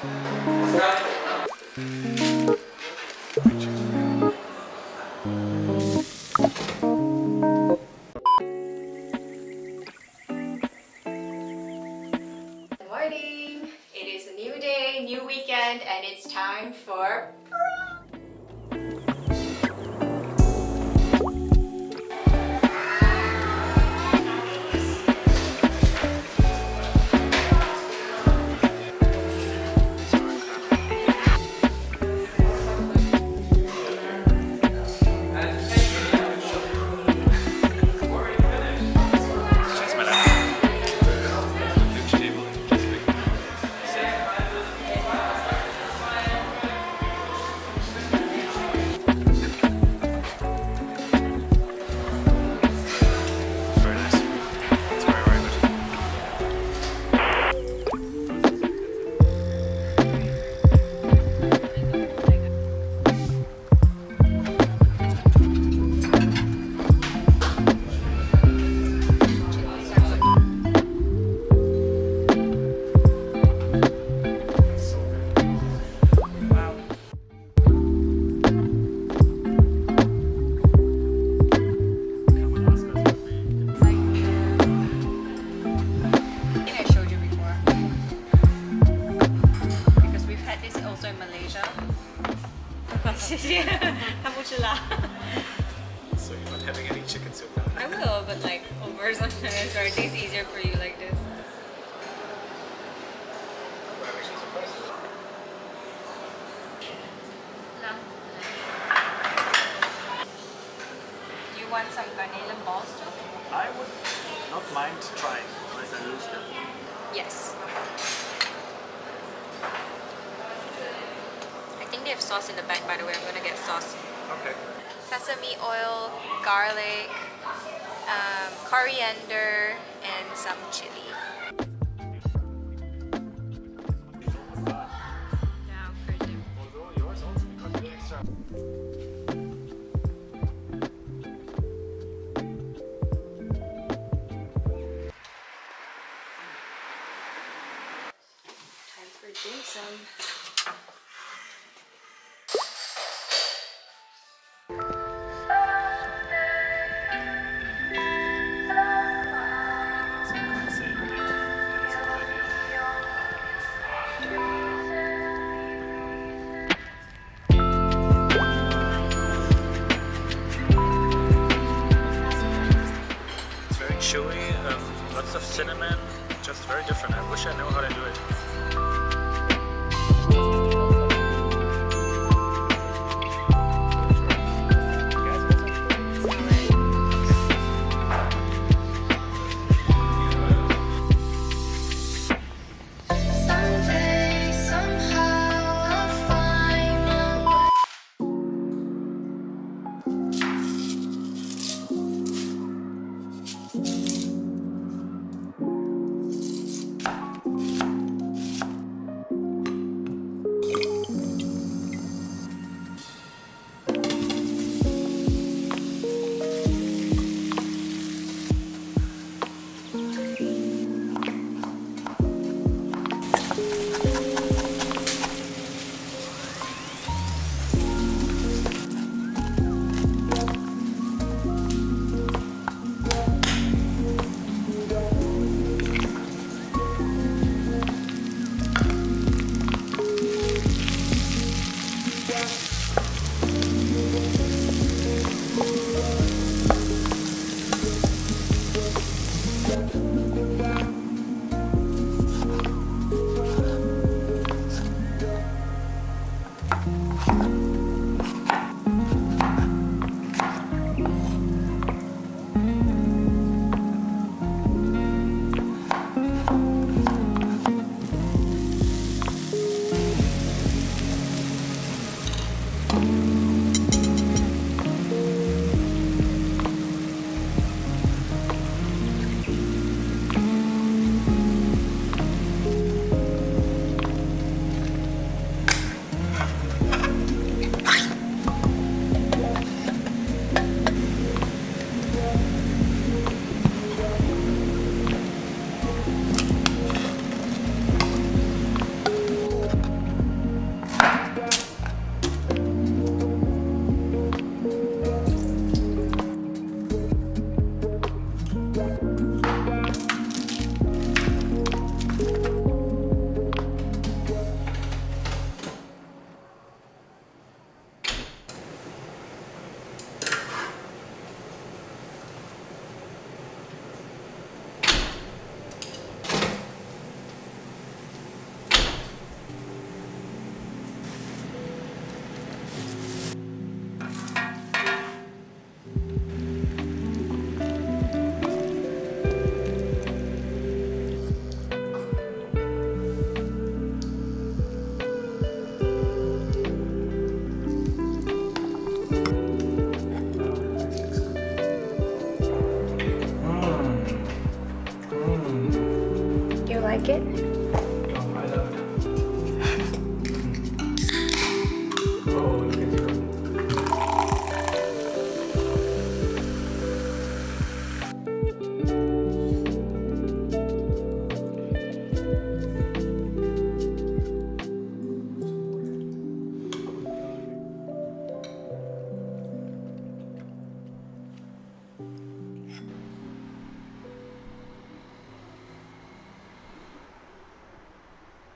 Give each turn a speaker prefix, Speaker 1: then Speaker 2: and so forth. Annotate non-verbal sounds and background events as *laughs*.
Speaker 1: Good morning! It is a new day, new weekend, and it's time for
Speaker 2: So you're not having any chicken soup now?
Speaker 1: I will, but like over sometimes, or *laughs* tastes easier for you like this. Do you want some vanilla balls too?
Speaker 2: I would not mind trying, unless I lose them.
Speaker 1: Yes. They have sauce in the back, by the way. I'm gonna get sauce.
Speaker 2: Okay.
Speaker 1: Sesame oil, garlic, um, coriander, and some chili. Now, curd dip.
Speaker 2: Although yours also because of the extra.
Speaker 1: Time for dim sum.
Speaker 2: Chewy, um, lots of cinnamon, just very different. I wish I knew how to do it. 好了。like it.